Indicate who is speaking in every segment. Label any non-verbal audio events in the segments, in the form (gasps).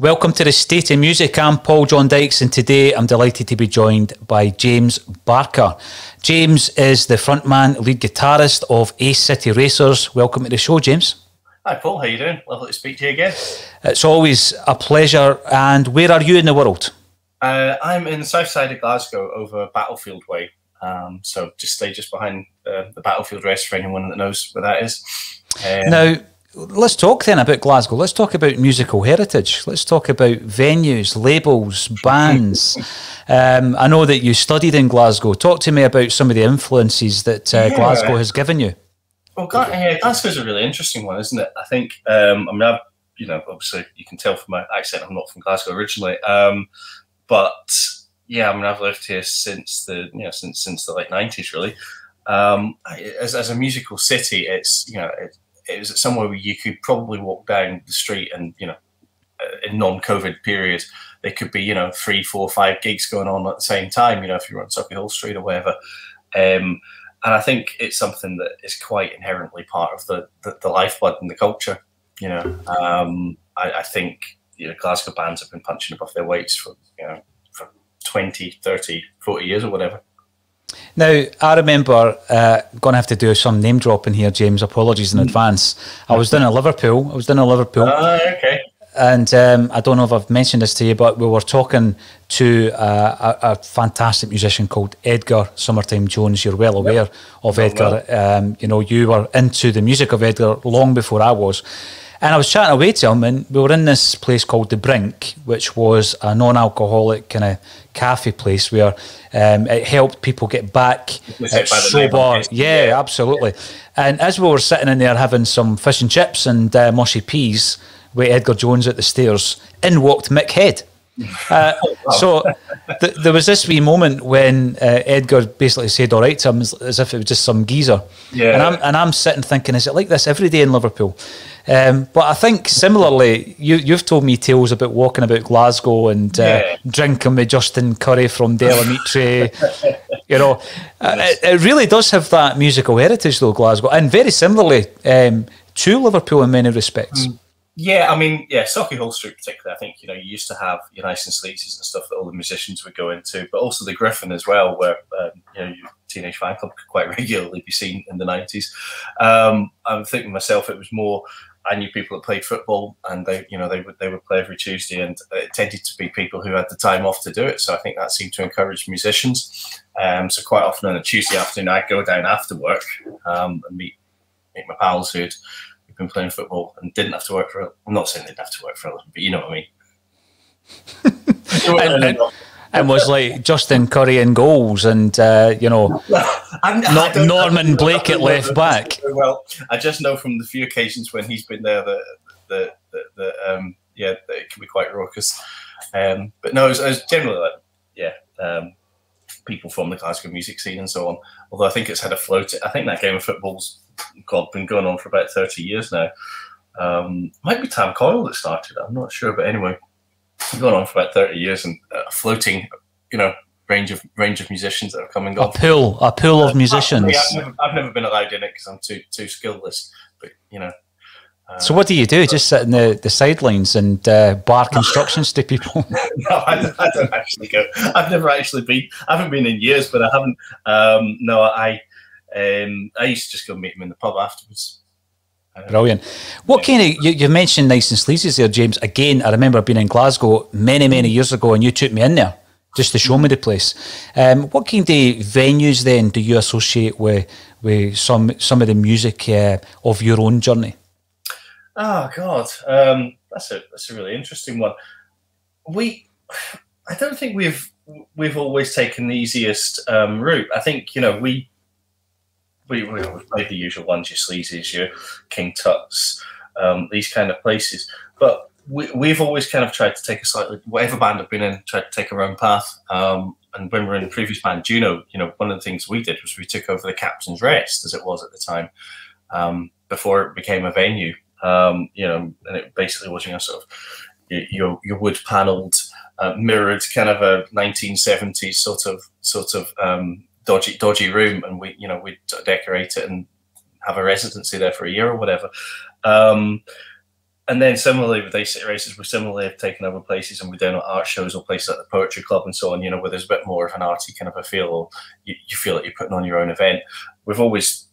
Speaker 1: Welcome to the State of Music. I'm Paul John Dykes, and today I'm delighted to be joined by James Barker. James is the frontman, lead guitarist of Ace City Racers. Welcome to the show, James.
Speaker 2: Hi, Paul. How are you doing? Lovely to speak to you again.
Speaker 1: It's always a pleasure. And where are you in the world?
Speaker 2: Uh, I'm in the south side of Glasgow, over Battlefield Way. Um, so just stay just behind uh, the Battlefield Rest for anyone that knows where that is.
Speaker 1: Um, now, Let's talk then about Glasgow. Let's talk about musical heritage. Let's talk about venues, labels, bands. (laughs) um, I know that you studied in Glasgow. Talk to me about some of the influences that uh, yeah. Glasgow has given you.
Speaker 2: Well, Glasgow's a really interesting one, isn't it? I think. Um, I mean, I've, you know, obviously you can tell from my accent, I'm not from Glasgow originally, um, but yeah, I mean, I've lived here since the you know since since the late '90s, really. Um, as, as a musical city, it's you know. It, it was somewhere where you could probably walk down the street and you know uh, in non-COVID periods, there could be you know three, four, five gigs going on at the same time. You know, if you're on Sauchiehall Street or whatever. Um, and I think it's something that is quite inherently part of the the, the lifeblood and the culture. You know, um, I, I, think you know Glasgow bands have been punching above their weights for you know for 20, 30, 40 years or whatever.
Speaker 1: Now, I remember uh, going to have to do some name dropping here, James. Apologies in hmm. advance. I was down in Liverpool. I was down in Liverpool.
Speaker 2: Uh, okay.
Speaker 1: And um, I don't know if I've mentioned this to you, but we were talking to uh, a, a, fantastic musician called Edgar Summertime Jones. You're well aware yep. of Edgar. Um, you know, you were into the music of Edgar long before I was. And I was chatting away to him, and we were in this place called The Brink, which was a non alcoholic kind of cafe place where um, it helped people get back sober. Yeah, yeah, absolutely. And as we were sitting in there having some fish and chips and uh, mushy peas with Edgar Jones at the stairs, in walked Mick Head. (laughs) Uh, so th- there was this wee moment when uh, Edgar basically said "all right" to him as, as, if it was just some geezer, yeah. and I'm and I'm sitting thinking, is it like this every day in Liverpool? Um, but I think similarly, you you've told me tales about walking about Glasgow and uh, yeah. drinking with Justin Currie from Amitri. (laughs) you know, uh, it, it, really does have that musical heritage, though Glasgow, and very similarly um, to Liverpool in many respects. Mm.
Speaker 2: Yeah, I mean, yeah, Sauchiehall Street particularly. I think you know you used to have your nice and sleazies and stuff that all the musicians would go into, but also the Griffin as well, where um, you know your Teenage Fanclub could quite (laughs) regularly be seen in the nineties. Um, I'm thinking myself, it was more. I knew people that played football, and they, you know, they would they would play every Tuesday, and it tended to be people who had the time off to do it. So I think that seemed to encourage musicians. Um, so quite often on a Tuesday afternoon, I'd go down after work um, and meet meet my pals who'd, who'd been playing football and didn't have to work for. I'm not saying they didn't have to work for a living, but you know what
Speaker 1: I mean. (laughs) (laughs) and, was like Justin Currie in goals, and uh, you know, (laughs) not Norman Blake at left back.
Speaker 2: Well, I just know from the few occasions when he's been there that that, that, um, yeah, that it can be quite raucous. Um, but no, it was, it was generally like yeah, um, people from the classical music scene and so on. Although I think it's had a float. I think that game of football's God, been going on for about 30 years now. Um, might be Tam Coyle that started I'm not sure, but anyway, going on for about 30 years and a floating, you know, range of range of musicians that have come and gone.
Speaker 1: A pool, a pool of musicians.
Speaker 2: I've, never, I've never been allowed in it because I'm too too skillless. But you know.
Speaker 1: Uh, so what do you do? Just sit in the, the sidelines and uh, bar constructions to people? (laughs)
Speaker 2: no, I, I, don't actually go. I've never actually been. I haven't been in years, but I haven't. Um, no, I um, I used to just go meet them in the pub afterwards.
Speaker 1: Brilliant. What kind of you, you mentioned nice and sleazy there, James? Again, I remember being in Glasgow many, many years ago, and you took me in there just to show me the place. Um, what kind of venues then do you associate with with some some of the music uh, of your own journey?
Speaker 2: Oh God, um, that's a that's a really interesting one. We, I don't think we've we've always taken the easiest um, route. I think you know we we, we played the usual ones, your Sleazy's, your King Tuts, um, these kind of places. But we, we've always kind of tried to take a slightly, whatever band I've been in, tried to take our own path. Um, and when we were in the previous band, Juno, you know, one of the things we did was we took over the Captain's Rest, as it was at the time, um, before it became a venue. Um, you know, and it basically was, you know, sort of your, your wood paneled, uh, mirrored kind of a 1970s sort of, sort of, um, dodgy dodgy room, and we you know we'd decorate it and have a residency there for a year or whatever. Um, and then similarly with Ace City Racers, we similarly have taken over places and we're doing art shows or places like the Poetry Club and so on, you know, where there's a bit more of an arty kind of a feel or you, you feel like you're putting on your own event. We've always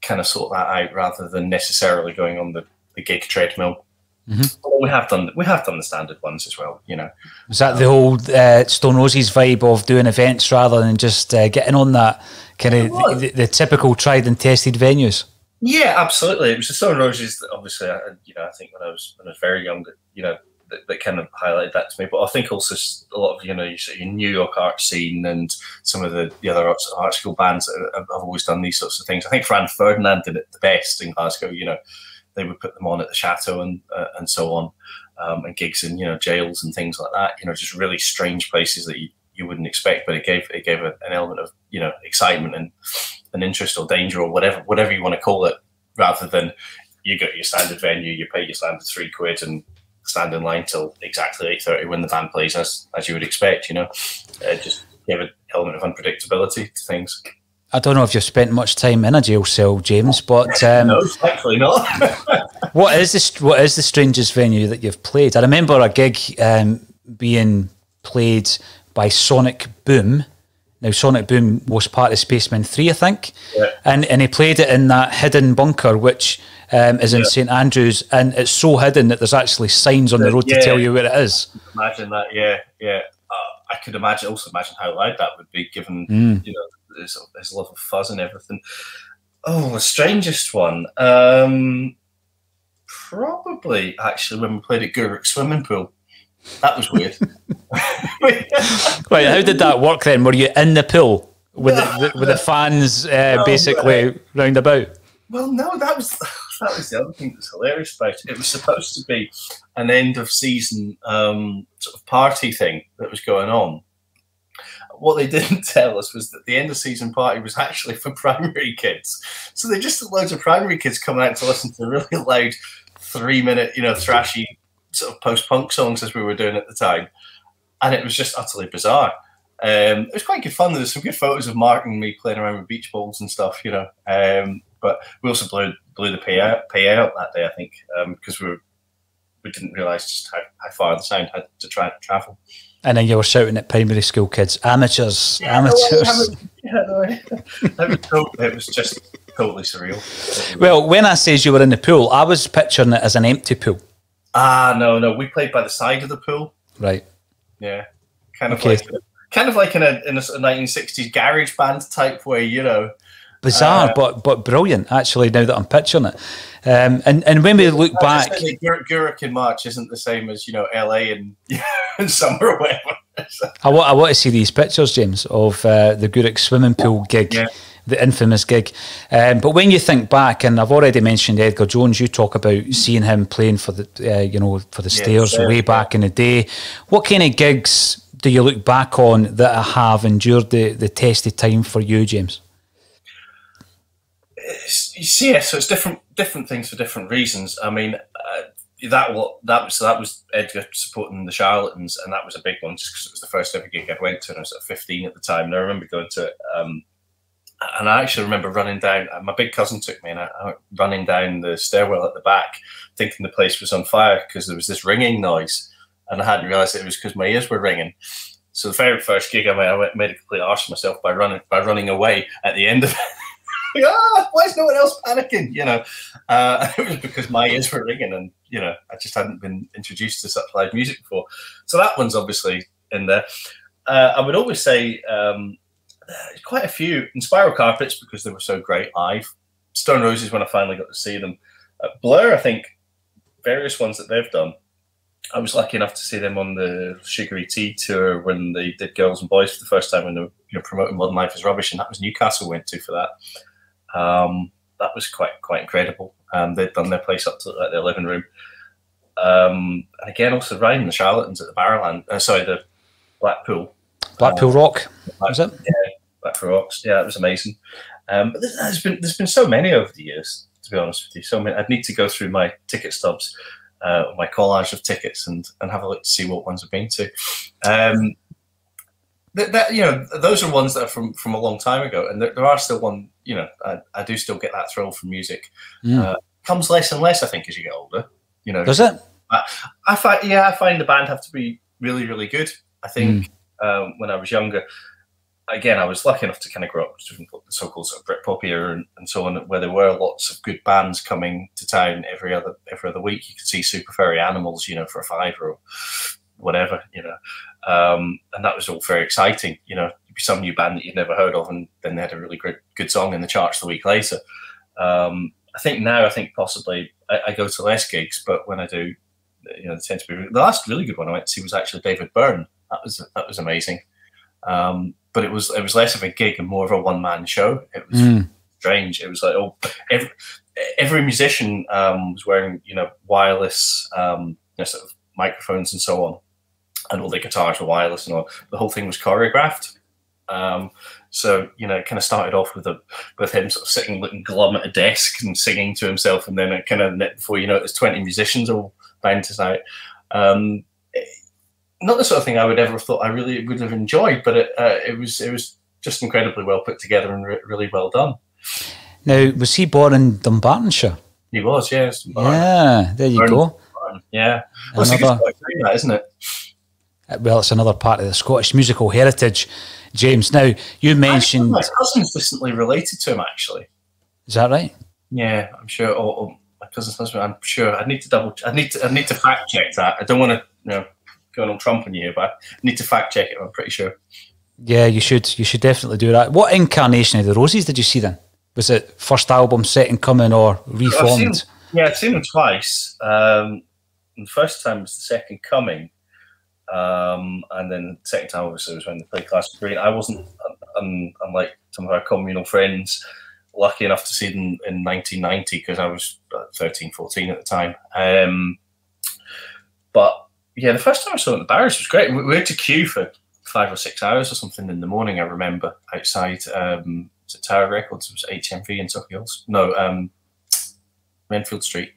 Speaker 2: kind of sort that out rather than necessarily going on the, the gig treadmill. Mm-hmm. We have done we have done the standard ones as well, you know.
Speaker 1: Was that um, the old uh, Stone Roses vibe of doing events rather than just uh, getting on that kind of the, the, typical tried and tested venues?
Speaker 2: Yeah, absolutely. It was the Stone Roses that obviously, I, you know, I think when I was when I was very young, that you know, that, that, kind of highlighted that to me. But I think also a lot of you know, you your New York art scene and some of the, the other art, art school bands have, have, always done these sorts of things. I think Franz Ferdinand did it the best in Glasgow. You know, they would put them on at the chateau and uh, and so on, um, and gigs in you know jails and things like that. You know, just really strange places that you, you wouldn't expect, but it gave it gave a, an element of you know excitement and an interest or danger or whatever whatever you want to call it, rather than you go to your standard venue, you pay your standard three quid and stand in line till exactly eight thirty when the band plays, as as you would expect. You know, it just gave an element of unpredictability to things.
Speaker 1: I don't know if you've spent much time in a jail cell, James, but um,
Speaker 2: no, actually not. (laughs)
Speaker 1: what is this? What is the strangest venue that you've played? I remember a gig um, being played by Sonic Boom now, Sonic Boom was part of Spacemen 3, I think. Yeah. And, and he played it in that hidden bunker, which um, is in yeah. St Andrews. And it's so hidden that there's actually signs on the road yeah. to tell you where it is.
Speaker 2: Imagine that, yeah, yeah. Uh, I could imagine, also imagine how loud that would be given, mm. you know, his, his love of fuzz and everything. Oh, the strangest one. Um, probably, actually, when we played at Gourock Swimming Pool. That was weird. (laughs)
Speaker 1: right, how did that work then? Were you in the pool with the, with the fans uh, no, basically round about?
Speaker 2: Well, no, that was (laughs) that was the other thing that's hilarious about it. It was supposed to be an end of season um, sort of party thing that was going on. What they (laughs) didn't tell us was that the end of season party was actually for primary kids. So they just had loads of primary kids coming out to listen to really loud three minute, you know, thrashy sort of post punk songs as we were doing at the time, and it was just utterly bizarre. Um, it was quite good fun. There's some good photos of Mark and me playing around with beach balls and stuff, you know. Um, but we also blew blew the payout payout that day, I think, because um, we were, we didn't realise just how, how far the sound had to try to travel.
Speaker 1: And then you were shouting at primary school kids, amateurs, yeah, amateurs. No, yeah, no,
Speaker 2: it was just totally surreal.
Speaker 1: Well, when I says you were in the pool, I was picturing it as an empty pool.
Speaker 2: Ah, no, no. We played by the side of the pool.
Speaker 1: Right.
Speaker 2: Yeah. Kind of okay. like kind of like in a in a 1960s garage band type way, you know.
Speaker 1: Bizarre, uh, but but brilliant. Actually, now that I'm picturing it, um, and and when we look back,
Speaker 2: Gourock in March isn't the same as you know LA (laughs) and, in summer or whatever. (laughs)
Speaker 1: I want I want to see these pictures, James, of uh, the Gourock swimming pool gig. Yeah the infamous gig. Um, but when you think back, and I've already mentioned Edgar Jones, you talk about seeing him playing for the uh, you know for the Stairs yeah, way back in the day. What kind of gigs do you look back on that have endured the the test of time for you, James?
Speaker 2: It's, yeah, so it's different different things for different reasons. I mean. Uh, that what that was that was Edgar supporting the Charlatans, and that was a big one just because it was the first ever gig I went to, and I was at 15 at the time. And I remember going to um, and I actually remember running down. My big cousin took me, and I, I running down the stairwell at the back, thinking the place was on fire because there was this ringing noise, and I hadn't realised it was because my ears were ringing. So the very first gig I made, I made a complete arse of myself by running by running away at the end of it. (laughs) (laughs) ah, why is no one else panicking? You know, uh, it was (laughs) because my ears were ringing, and you know, I just hadn't been introduced to such live music before. So that one's obviously in there. Uh, I would always say. Um, quite a few. Inspiral Carpets because they were so great live. Stone Roses when I finally got to see them. Uh, Blur, I think, various ones that they've done. I was lucky enough to see them on the Sugary Tea tour when they did Girls and Boys for the first time when they were you know, promoting Modern Life is Rubbish, and that was Newcastle went to for that. Um, that was quite quite incredible. Um, they'd done their place up to like, their living room. Um, and again, also riding the Charlatans at the Barrowland, uh, sorry, the Blackpool.
Speaker 1: Blackpool um, Rock, was it?
Speaker 2: Yeah, for Rocks. Yeah, it was amazing. Um, but there's been there's been so many over the years. To be honest with you, so many. I'd need to go through my ticket stubs, uh, my collage of tickets, and and have a look to see what ones I've been to. That, that, you know, those are ones that are from from a long time ago, and there, there are still one. You know, I, I, do still get that thrill from music. Mm. Uh, comes less and less, I think, as you get older. You know,
Speaker 1: does it?
Speaker 2: I, I find yeah, I find the band have to be really really good. I think mm. um, when I was younger, again, I was lucky enough to kind of grow up with the so-called sort of Britpop era and, and so on, where there were lots of good bands coming to town every other every other week. You could see Super Furry Animals, you know, for a five or whatever, you know, um, and that was all very exciting. You know, some new band that you'd never heard of, and then they had a really good good song in the charts the week later. Um, I think now, I think possibly I, I, go to less gigs, but when I do, you know, tend to be the last really good one I went to see was actually David Byrne. That was that was amazing. Um, but it was it was less of a gig and more of a one man show. It was mm. strange. It was like oh, every every musician um, was wearing you know wireless um, you know, sort of microphones and so on, and all the guitars were wireless and all. The whole thing was choreographed. Um, so you know, it kind of started off with a with him sort of sitting looking glum at a desk and singing to himself, and then it kind of before you know, it, there's twenty musicians all bound to out. Um, not the sort of thing I would ever have thought I really would have enjoyed, but it, uh, it was it was just incredibly well put together and re- really well done.
Speaker 1: Now, was he born in Dunbartonshire?
Speaker 2: He was, yes.
Speaker 1: Yeah, there you go.
Speaker 2: Yeah, well, another, that, isn't it?
Speaker 1: Uh, well, it's another part of the Scottish musical heritage, James. Now, you mentioned
Speaker 2: my cousin's distantly related to him. Actually,
Speaker 1: is that right?
Speaker 2: Yeah, I'm sure. Or, or my cousin's husband. I'm sure. I need to double. I need to. I need to fact check that. I don't want to. You know going on Trump on you, but I need to fact check it. I'm pretty sure.
Speaker 1: Yeah, you should. You should definitely do that. What incarnation of the Roses did you see then? Was it first album, second coming, or reformed?
Speaker 2: I've seen, yeah, I've seen them twice. Um, the first time was the second coming, um, and then the second time obviously was when they played Glasgow Green. I wasn't, un, unlike some of our communal friends, lucky enough to see them in 1990 because I was 13, 14 at the time. Um, but yeah, the first time I saw it in the was great. We had to queue for five or six hours or something in the morning. I remember outside um, was Tower Records? It was HMV in Sauchiehall. No, um, Renfield Street.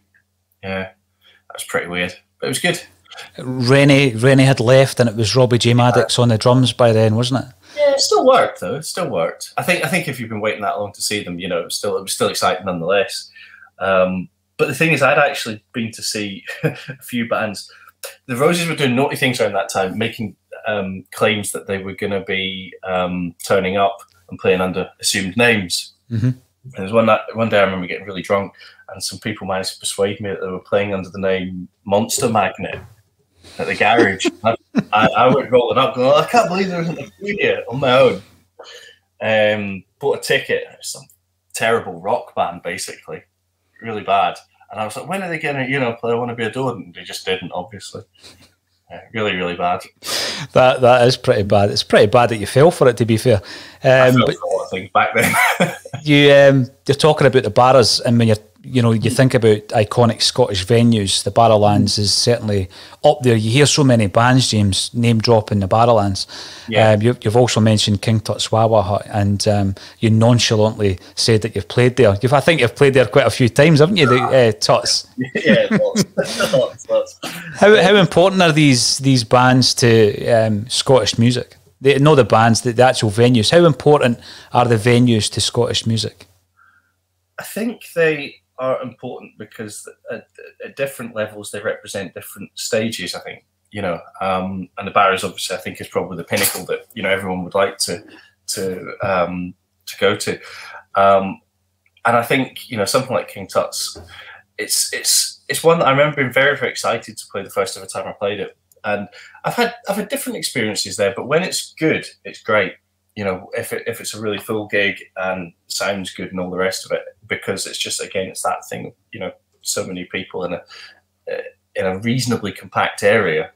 Speaker 2: Yeah, that was pretty weird, but it was good.
Speaker 1: Reni Reni had left, and it was Robbie J Maddix on the drums by then, wasn't it?
Speaker 2: Yeah, it still worked though. It still worked. I think I think if you've been waiting that long to see them, you know, it was still it was still exciting nonetheless. Um, but the thing is, I'd actually been to see (laughs) a few bands the Roses were doing naughty things around that time, making um, claims that they were going to be um, turning up and playing under assumed names.
Speaker 1: Mm-hmm.
Speaker 2: There's one that one day I remember getting really drunk, and some people managed to persuade me that they were playing under the name Monster Magnet at the garage. (laughs) I, I, I, went rolling up, going, oh, "I can't believe there isn't a food here on my own." Um, bought a ticket. Some terrible rock band, basically, really bad. And I was like, when are they going to, you know, play I Want to Be Adored? And they just didn't, obviously. Yeah, really, really bad.
Speaker 1: That that is pretty bad. It's pretty bad that you fell for it. To be fair,
Speaker 2: um, but a lot of things back then. (laughs)
Speaker 1: you um, you're talking about the Barras, and when you're you know, you think about iconic Scottish venues, the Barrowlands is certainly up there. You hear so many bands, James, name dropping the Barrowlands. Yeah. Um, you, have also mentioned King Tut's Wah Hut, and um, you nonchalantly said that you've played there. You've, I think you've played there quite a few times, haven't you, the uh,
Speaker 2: Tuts? (laughs) yeah, lots. lots, (laughs)
Speaker 1: How, how important are these these bands to um, Scottish music? They, know the bands, the, the actual venues. How important are the venues to Scottish music?
Speaker 2: I think they are important because at, at, different levels they represent different stages. I think you know, um, and the Barrows obviously I think is probably the pinnacle that you know everyone would like to to um, to go to. Um, and I think you know something like King Tut's, it's it's it's one that I remember being very very excited to play the first ever time I played it. And I've had I've had different experiences there, but when it's good, it's great you know, if it, if it's a really full gig and sounds good and all the rest of it, because it's just again, it's that thing. You know, so many people in a in a reasonably compact area,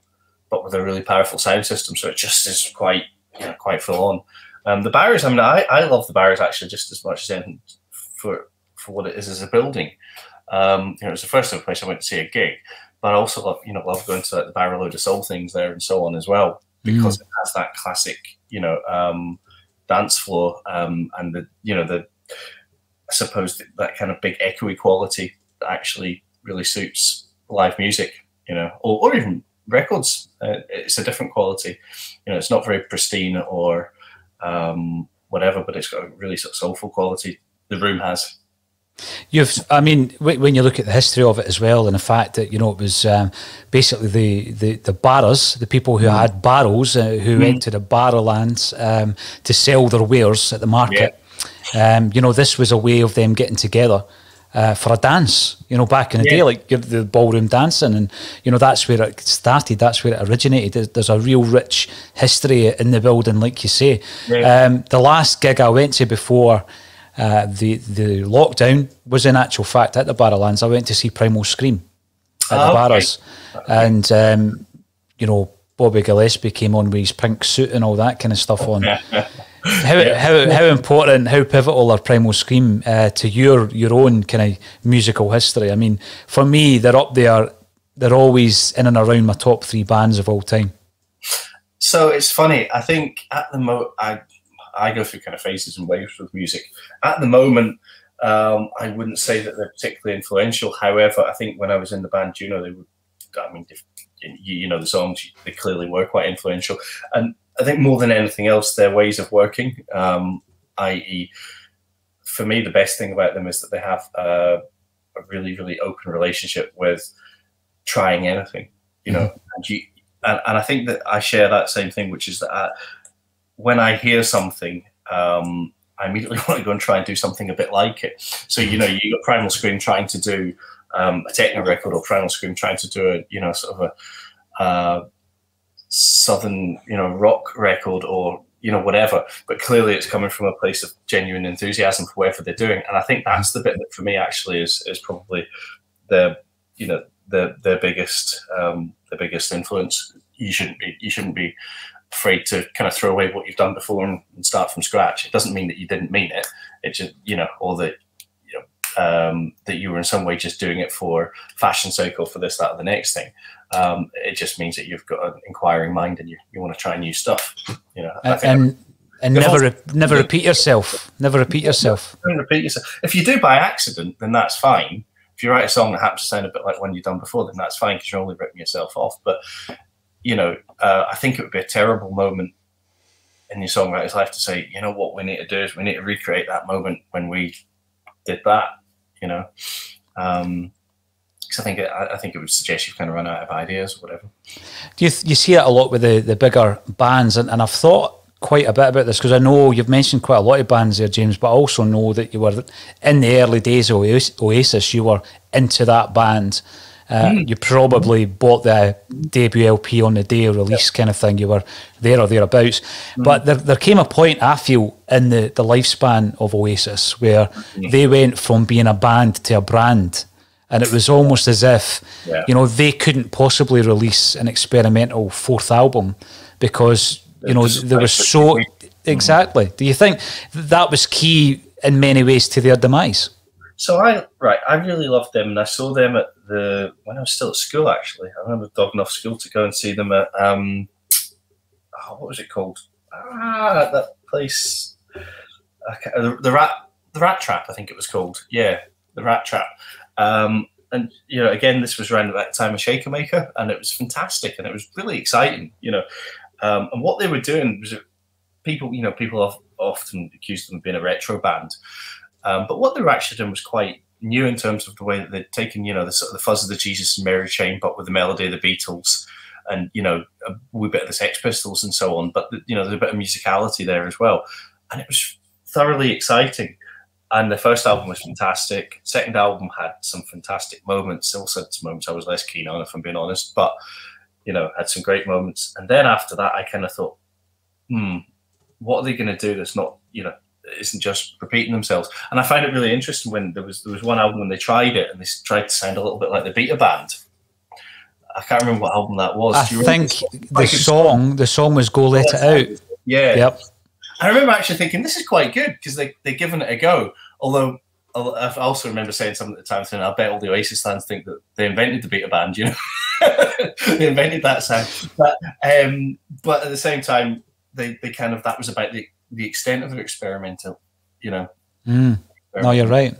Speaker 2: but with a really powerful sound system, so it just is quite you know quite full on. Um, the Barras, I mean, I, I love the Barras actually just as much as anything for for what it is as a building. Um, you know, it was the first place I went to see a gig, but I also love you know love going to like, the Barrow Load of Soul things there and so on as well because mm. it has that classic you know um, dance floor um, and the you know the suppose that kind of big echoey quality actually really suits live music, you know, or, or even records. Uh, it's a different quality. You know, it's not very pristine or um, whatever, but it's got a really sort of soulful quality. The room has.
Speaker 1: You've, I mean, when you look at the history of it as well, and the fact that you know it was um, basically the the the barras, the people who mm. had barrows, uh, who mm. went to the barrowlands um, to sell their wares at the market. Yeah. Um, you know, this was a way of them getting together. Uh, for a dance, you know, back in the yeah. day, like the ballroom dancing, and you know that's where it started. That's where it originated. There's a real rich history in the building, like you say. Yeah. Um, the last gig I went to before uh, the the lockdown was in actual fact at the Barrowlands. I went to see Primal Scream at oh, the Barras, okay. and um, you know Bobby Gillespie came on with his pink suit and all that kind of stuff on. (laughs) how, yeah. how how important, how pivotal are Primal Scream uh, to your your own kind of musical history? I mean, for me, they're up there. They're always in and around my top three bands of all time.
Speaker 2: So it's funny. I think at the moment, I I go through kind of phases and waves with music. At the moment, um, I wouldn't say that they're particularly influential. However, I think when I was in the band Juno, they were, I mean, you, you know, the songs, they clearly were quite influential. And I think more than anything else, their ways of working, um, i.e., for me, the best thing about them is that they have a really, really open relationship with trying anything, you know, mm-hmm. and you, and, and, I think that I share that same thing, which is that I, when I hear something, um, I immediately (laughs) want to go and try and do something a bit like it. So you know, you got Primal Scream trying to do um, a techno record, or Primal Scream trying to do a you know sort of a uh, southern you know rock record, or you know whatever. But clearly, it's coming from a place of genuine enthusiasm for whatever they're doing, and I think that's the bit that for me actually is is probably the you know the the biggest um, the biggest influence. You shouldn't be you shouldn't be afraid to kind of throw away what you've done before and, and, start from scratch. It doesn't mean that you didn't mean it. It just, you know, or that, um, that you were in some way just doing it for fashion cycle for this, that, or the next thing. Um, it just means that you've got an inquiring mind and you, you want to try new stuff, you know.
Speaker 1: And, and, and never, re- never repeat yourself. Never repeat yourself.
Speaker 2: Don't repeat yourself. If you do by accident, then that's fine. If you write a song that happens to sound a bit like one you've done before, then that's fine because you're only ripping yourself off. But you know, uh, I think it would be a terrible moment in your songwriter's life to say, you know, what we need to do is we need to recreate that moment when we did that, you know. Um, because I think I think it would suggest you've kind of run out of ideas or whatever.
Speaker 1: Do you you see it a lot with the the bigger bands, and, and I've thought quite a bit about this because I know you've mentioned quite a lot of bands there, James, but I also know that you were in the early days of Oasis. You were into that band. Uh, mm. You probably bought the debut LP on the day of release, yep. kind of thing. You were there or thereabouts. Mm. But there, there came a point, I feel, in the, the lifespan of Oasis where mm. they went from being a band to a brand. And it was almost as if, yeah. you know, they couldn't possibly release an experimental fourth album because, you know, there was so. Exactly. Do you think that was key in many ways to their demise?
Speaker 2: So I right, I really loved them, and I saw them at the when I was still at school. Actually, I remember dogging off school to go and see them at um, oh, what was it called? Ah, that place, okay, the, the rat, the Rat Trap, I think it was called. Yeah, the Rat Trap. Um, and you know, again, this was around that time of Shaker Maker, and it was fantastic, and it was really exciting. You know, um, and what they were doing was people, you know, people often accused them of being a retro band. Um, but what they were actually doing was quite new in terms of the way that they'd taken, you know, the sort of the fuzz of the Jesus and Mary chain, but with the melody of the Beatles and, you know, a wee bit of the Sex Pistols and so on. But, you know, there's a bit of musicality there as well. And it was thoroughly exciting. And the first album was fantastic. Second album had some fantastic moments. Also had some moments I was less keen on, if I'm being honest. But, you know, had some great moments. And then after that, I kind of thought, hmm, what are they going to do that's not, you know, isn't just repeating themselves. And I find it really interesting when there was there was one album when they tried it and they tried to sound a little bit like the Beta Band. I can't remember what album that was.
Speaker 1: I think the song the song was "Go Let It Out."
Speaker 2: Yeah.
Speaker 1: Yep.
Speaker 2: I remember actually thinking this is quite good because they they're giving it a go. Although I also remember saying something at the time, saying I bet all the Oasis fans think that they invented the Beta Band. You know, (laughs) they invented that sound. But um, but at the same time, they they kind of that was about the the extent of their experimental, you know.
Speaker 1: Mm. No, you're right.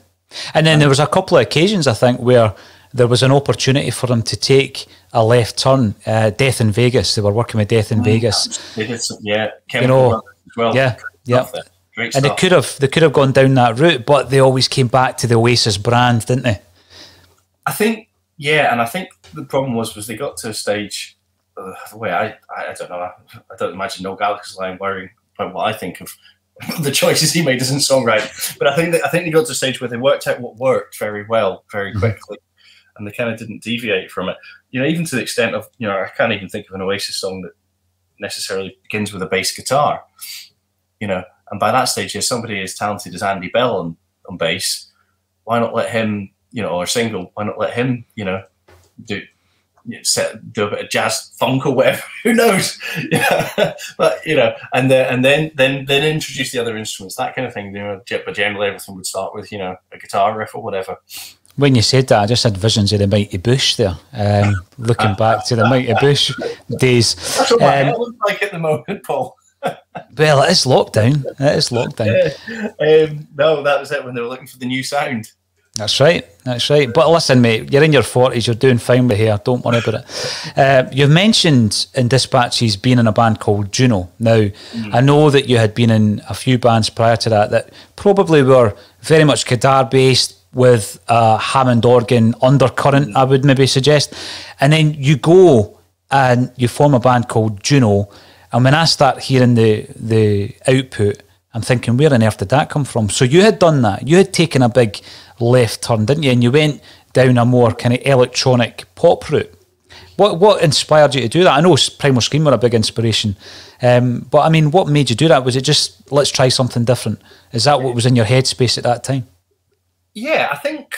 Speaker 1: And then there was a couple of occasions, I think, where there was an opportunity for them to take a left turn. Uh, Death in Vegas. They were working with Death in mm, Vegas.
Speaker 2: They did some, yeah. Chemical you know,
Speaker 1: well. Yeah, yeah. And they could have they could have gone down that route, but they always came back to the Oasis brand, didn't they?
Speaker 2: I think, yeah, and I think the problem was was they got to a stage. Uh, the way I, I, I don't know, I, I don't imagine Noel Gallagher's lying worrying what I think of (laughs) the choices he made as in songwriting. But I think that, I think they got to a stage where they worked out what worked very well, very
Speaker 1: Mhm.
Speaker 2: quickly, and they kind of didn't deviate from it. You know, even to the extent of you know, I can't even think of an Oasis song that necessarily begins with a bass guitar. You know, and by that stage, if somebody as talented as Andy Bell on, on bass, why not let him, you know, or single, why not let him, you know, do you know, set, do a bit of jazz funk or whatever? (laughs) Who knows? Yeah, (laughs) but you know, and then and then then then introduce the other instruments, that kind of thing. You know, but generally everything would start with you know a guitar riff or whatever.
Speaker 1: When you said that, I just had visions of the Mighty Boosh there. Um, (laughs) looking back to the Mighty Boosh days.
Speaker 2: That's what my
Speaker 1: Um,
Speaker 2: hair looks like at the moment, Paul.
Speaker 1: Well, it is lockdown. It is lockdown.
Speaker 2: um, no, that was it when they were looking for the new sound.
Speaker 1: That's right. That's right. But listen, mate, you're in your forties. You're doing fine with hair. Don't worry about it. Uh, you've mentioned in dispatches being in a band called Juno. Now, I know that you had been in a few bands prior to that that probably were very much guitar based with a Hammond organ undercurrent. I would maybe suggest, and then you go and you form a band called Juno. And when I start hearing the the output, I'm thinking, where on earth did that come from? So you had done that. You had taken a big left turn, didn't you? And you went down a more kind of electronic pop route. What what inspired you to do that? I know Primal Scream were a big inspiration, um, but I mean, what made you do that? Was it just let's try something different? Is that what was in your headspace at that time?
Speaker 2: Yeah, I think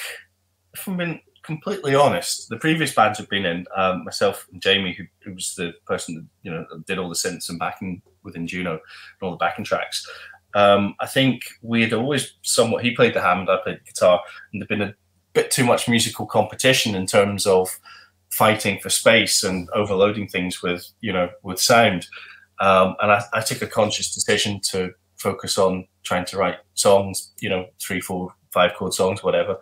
Speaker 2: if I'm being completely honest, the previous bands I've been in, um, myself and Jamie, who, who was the person that you know did all the synths and backing within Juno and all the backing tracks. Um, I think we had always somewhat. He played the Hammond, I played the guitar, and there'd been a bit too much musical competition in terms of fighting for space and overloading things with you know with sound. Um, and I, I took a conscious decision to focus on trying to write songs, you know, three, four, five chord songs, whatever,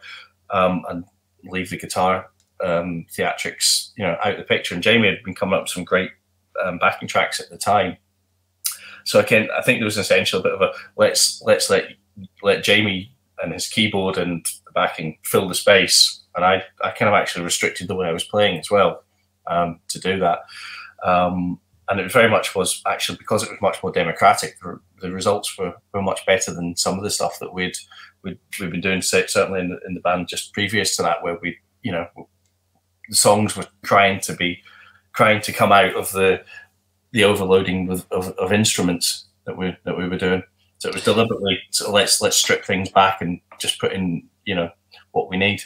Speaker 2: um, and leave the guitar um, theatrics, you know, out of the picture. And Jamie had been coming up with some great um, backing tracks at the time. So I can, I think there was an essential bit of a let's let's let let Jamie and his keyboard and backing fill the space. And I, I kind of actually restricted the way I was playing as well um, to do that. Um, and it very much was actually because it was much more democratic. The, results were, were much better than some of the stuff that we'd we'd, we'd been doing certainly in the, in the band just previous to that, where we you know the songs were trying to be trying to come out of the the overloading of, of, of instruments that we that we were doing. So it was deliberately so let's let's strip things back and just put in you know what we need.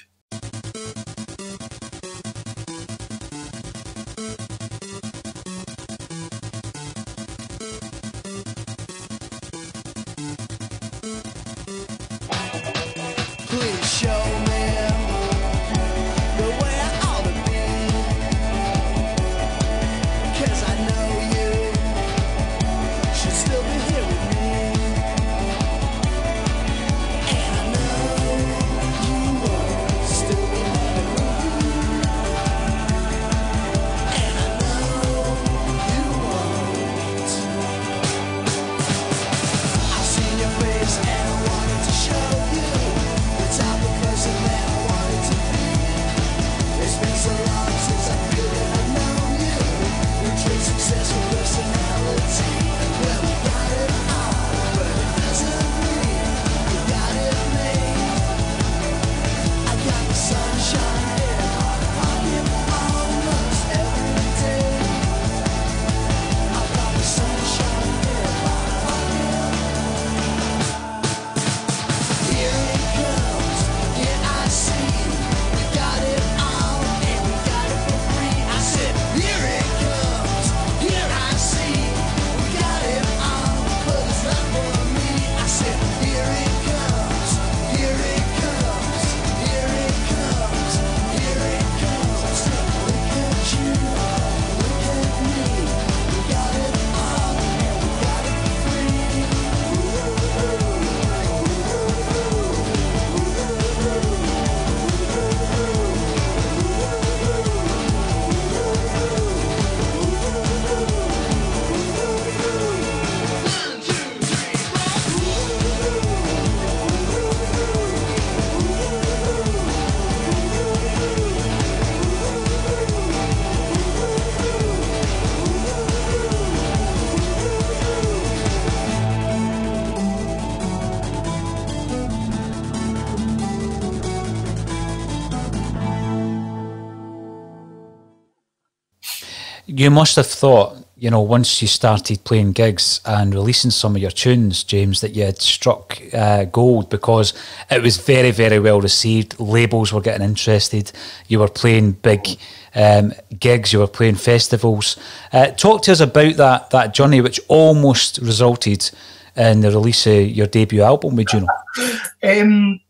Speaker 3: You
Speaker 1: must have thought, you know, once you started playing gigs and releasing some of your tunes, James, that you had struck uh, gold because it was very, very well received. Labels were getting interested. You were playing big um, gigs. You were playing festivals. Uh, talk to us about that that journey, which almost resulted in the release of your debut album with Juno. (laughs)
Speaker 2: Um,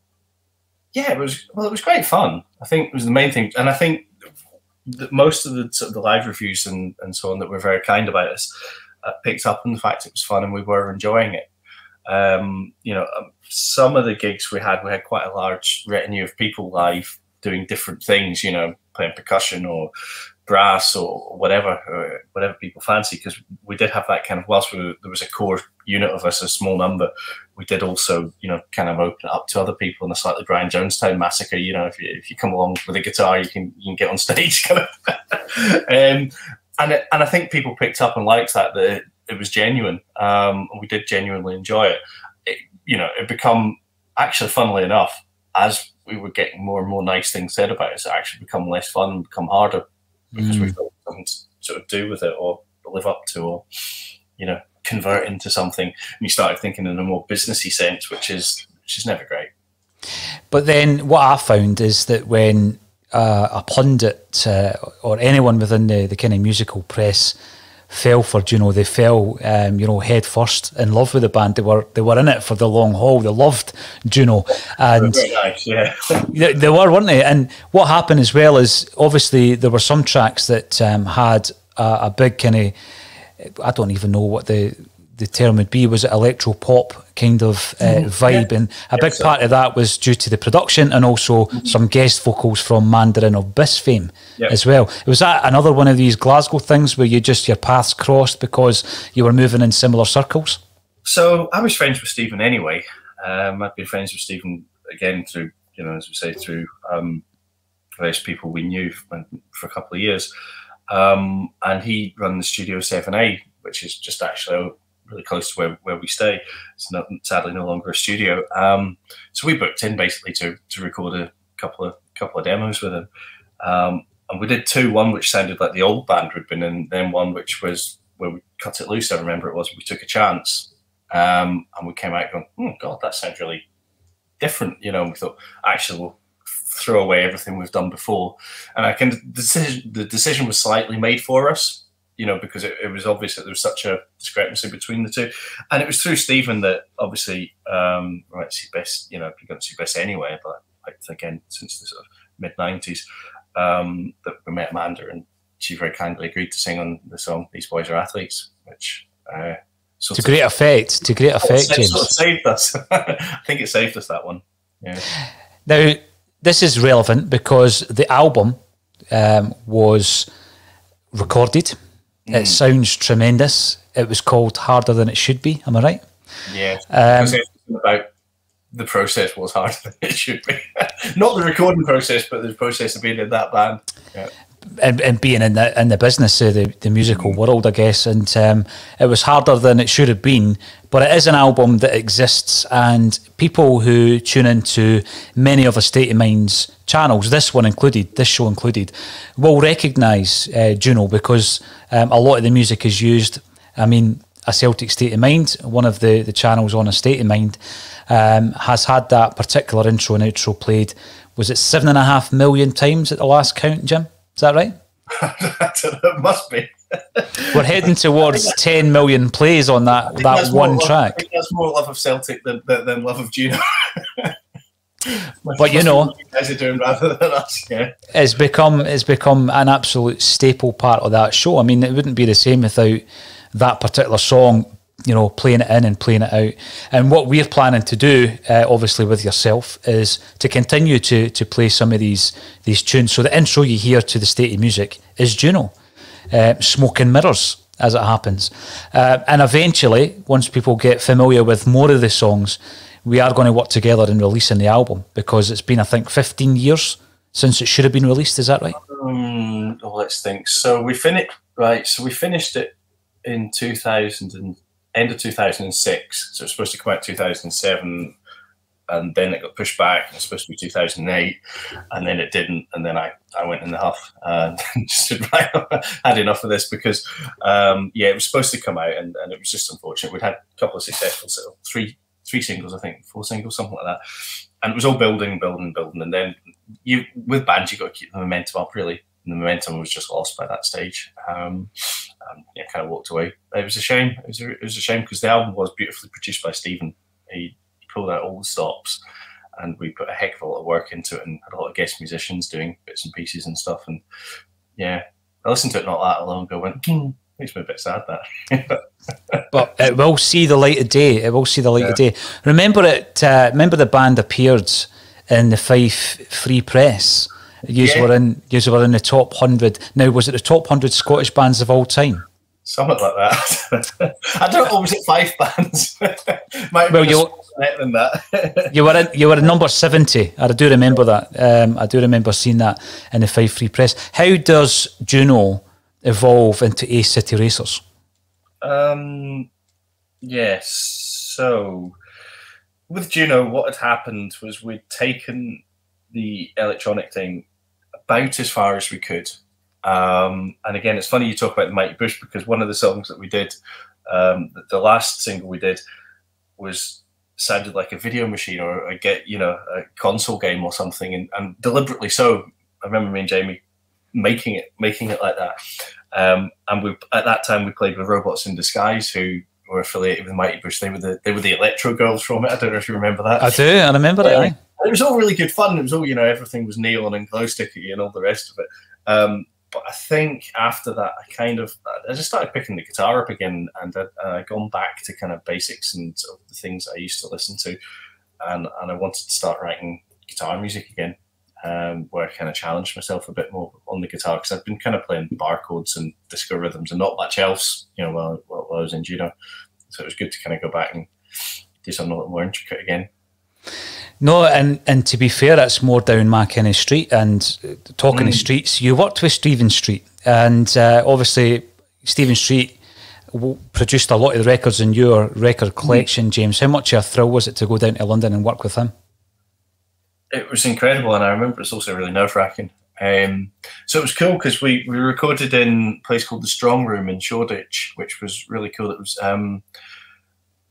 Speaker 2: yeah, it was well. It was great fun. I think it was the main thing, and I think that most of the sort of the live reviews and, and so on that were very kind about us uh, picked up on the fact it was fun and we were enjoying it. Um, you know, um, some of the gigs we had, we had quite a large retinue of people live doing different things. You know, playing percussion or brass or whatever, or whatever people fancy. Because we did have that kind of whilst we were, there was a core unit of us, a small number, we did also, you know, kind of open it up to other people in a slightly Brian Jonestown massacre. You know, if you if you come along with a guitar, you can you can get on (laughs) stage, kind of. um, and it, and I think people picked up and liked that that it, it was genuine. Um, we did genuinely enjoy it. it. You know, it become actually, funnily enough, as we were getting more and more nice things said about us, it actually become less fun, and become harder because we've got something to sort of do with it or live up to, or you know, convert into something. And you started thinking in a more businessy sense, which is which is never great.
Speaker 1: But then what I found is that when uh, a pundit uh, or anyone within the, the kind of musical press fell for Juno, they fell, um, you know, head first in love with the band. They were they were in it for the long haul. They loved Juno, and
Speaker 2: nice, yeah. (laughs)
Speaker 1: they, they were, weren't they? And what happened as well is obviously there were some tracks that um, had a, a big kind of I don't even know what the the term would be. Was it electro pop kind of uh, vibe? And a big
Speaker 2: so.
Speaker 1: part of that was due to the production and also some guest vocals from Manda Rin of Bis fame
Speaker 2: Yeah.
Speaker 1: as well. Was that another one of these Glasgow things where you just your paths crossed because you were moving in similar circles?
Speaker 2: So I was friends with Stephen anyway. Um, I've been friends with Stephen again through, you know, as we say, through um, various people we knew for for a couple of years. Um, and he ran the Studio 7A, which is just actually really close to where, where we stay. It's not, sadly no longer a studio. Um, so we booked in basically to, to record a couple of couple of demos with him. Um, and we did two, one which sounded like the old band we'd been in, then one which was where we cut it loose. I remember it was we took a chance um, and we came out going, oh God, that sounds really different. You know, and we thought, actually, we'll throw away everything we've done before. And I can, the decision, the decision was slightly made for us, you know, because it, it was obvious that there was such a discrepancy between the two. And it was through Stephen that obviously, um, went see Best, you know, you're to see Best anyway, but like, again, since the sort of mid 90s, um, that we met Amanda and she very kindly agreed to sing on the song These Boys Are Athletes, which uh, sort
Speaker 1: To great effect, to great effect,
Speaker 2: sort of
Speaker 1: James.
Speaker 2: saved us. (laughs) I think it saved us that one. Yeah.
Speaker 1: Now, this is relevant because the album um, was recorded. It sounds tremendous. It was called Harder Than It Should Be. Am I right?
Speaker 2: Yeah.
Speaker 1: Um,
Speaker 2: about the process was harder than it should be. (laughs) Not the recording process, but the process of being in that band. Yeah.
Speaker 1: And, and being in the in the business of the, the musical world, I guess. And um, it was harder than it should have been. But it is an album that exists, and people who tune into many of a State of Mind's channels, this one included, this show included, will recognise uh, Juno because um, a lot of the music is used. I mean, a Celtic State of Mind, one of the, the channels on a State of Mind, um, has had that particular intro and outro played. Was it seven and a half million times at the last count, Jim? Is that right? (laughs)
Speaker 2: It must be.
Speaker 1: We're heading towards (laughs) 10 million plays on that that one track.
Speaker 2: that's more love of Celtic than, than, than love of Juno.
Speaker 1: But you know- (laughs)
Speaker 2: you guys are doing rather than us. Yeah.
Speaker 1: It's become it's become an absolute staple part of that show. I mean, it wouldn't be the same without that particular song. You know, playing it in and playing it out. And what we're planning to do, uh, obviously with yourself, is to continue to to play some of these these tunes. So the intro you hear to the state of music is Juno, uh, Mirrors, as it happens. Uh, and eventually, once people get familiar with more of the songs, we are going to work together in releasing the album because it's been, I think, 15 years since it should have been released. Is that right?
Speaker 2: Um, oh, let's think. So we finished right. So we finished it in two thousand and end of two thousand and six. So it was supposed to come out two thousand and seven. and then it got pushed back. It was supposed to be 2008, and then it didn't. And then I, I went in the huff and (laughs) just (laughs) had enough of this because, um, yeah, it was supposed to come out, and, and it was just unfortunate. We'd had a couple of successful, so three three singles, I think, four singles, something like that, and it was all building, building, building, and then you with bands you've got to keep the momentum up really. And the momentum was just lost by that stage. Um, um, yeah, kind of walked away. It was a shame. It was a, it was a shame because the album was beautifully produced by Stephen. He, he pulled out all the stops, and we put a heck of a lot of work into it, and had a lot of guest musicians doing bits and pieces and stuff. And yeah, I listened to it not that long ago. Went, hmm, makes me a bit sad that. (laughs)
Speaker 1: but it will see the light of day. It will see the light
Speaker 2: Yeah.
Speaker 1: of day. Remember it. Uh, remember the band appeared in the Fife Free Press. You
Speaker 2: Yeah.
Speaker 1: were in. You were in the top hundred. Now, was it the top hundred Scottish bands of all time?
Speaker 2: Something like that. (laughs) I don't know. Was it five bands? (laughs) Might
Speaker 1: Well,
Speaker 2: well,
Speaker 1: you-
Speaker 2: than that. (laughs)
Speaker 1: You were in, you were in number seventy. I do remember that. Um, I do remember seeing that in the Fife Free Press. How does Juno evolve into Ace City Racers?
Speaker 2: Um, yes. So, with Juno, what had happened was we'd taken the electronic thing about as far as we could. Um, and again, it's funny you talk about the Mighty Boosh because one of the songs that we did, um, the, last single we did, was sounded like a video machine or a get you know a console game or something, and, and deliberately so. I remember me and Jamie making it making it like that. Um, and we at that time we played with Robots in Disguise, who were affiliated with Mighty Boosh. They were the they were the Electro Girls from it. I don't know if you remember that.
Speaker 1: I do. I remember it.
Speaker 2: It was all really good fun. It was all you know, everything was neon and glow sticky and all the rest of it. Um, but I think after that, I kind of I just started picking the guitar up again, and I, uh, gone back to kind of basics and sort of the things I used to listen to, and and I wanted to start writing guitar music again. Um, where I kind of challenged myself a bit more on the guitar because I'd been kind of playing barcodes and disco rhythms and not much else, you know, while, while I was in Juno. So it was good to kind of go back and do something a little more intricate again.
Speaker 1: No, and and to be fair, it's more down my kind of street. And uh, talking of streets, you worked with Stephen Street, and uh, obviously Stephen Street w- produced a lot of the records in your record collection. James, how much of a thrill was it to go down to London and work with him?
Speaker 2: it was incredible, and I remember it's also really nerve wracking. Um, so it was cool because we, we recorded in a place called the Strong Room in Shoreditch, which was really cool. It was um,